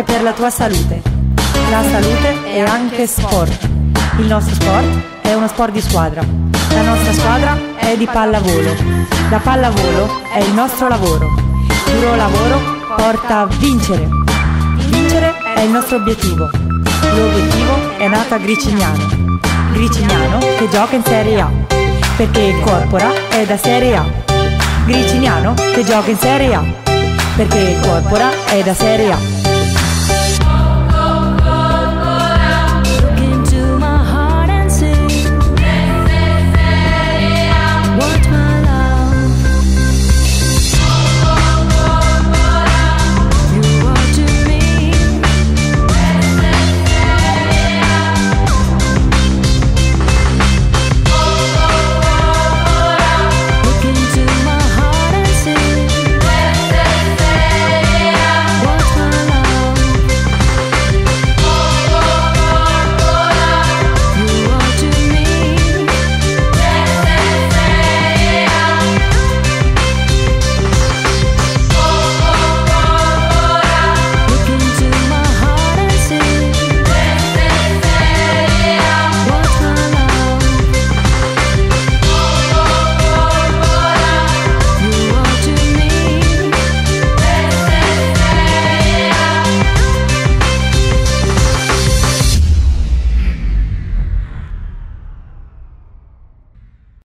per la tua salute. La salute è anche sport. Il nostro sport è uno sport di squadra. La nostra squadra è di pallavolo. La pallavolo è il nostro lavoro. Duro lavoro porta a vincere. Vincere è il nostro obiettivo. L'obiettivo è nato a Gricignano. Gricignano che gioca in Serie A. Perché il Corpora è da Serie A. Gricignano che gioca in Serie A. Perché il Corpora è da Serie A.